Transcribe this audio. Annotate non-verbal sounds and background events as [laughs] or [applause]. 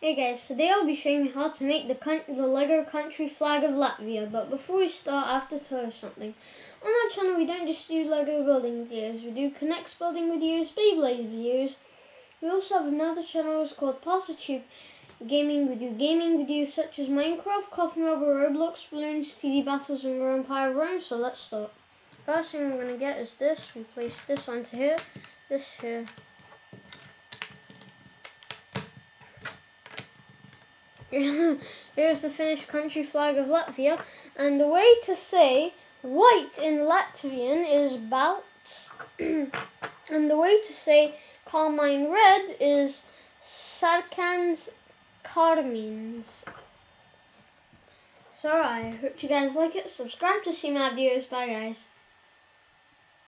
Hey guys, today I'll be showing you how to make the, the LEGO country flag of Latvia. But before we start, I have to tell you something. On our channel, we don't just do LEGO building videos. We do K'NEX building videos, Beyblade videos. We also have another channel it's called ParsaTube Gaming. We do gaming videos such as Minecraft, Copy Mobile, Roblox, Bloons, TD Battles, and Rome Empire Rome. So let's start. First thing we're going to get is this. We place this onto here, this here, [laughs] Here's the finished country flag of Latvia. And the way to say white in Latvian is Balts. [clears throat] and the way to say carmine red is Sarkans Karmins. So I hope you guys like it. Subscribe to see my videos. Bye guys.